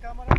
cámara.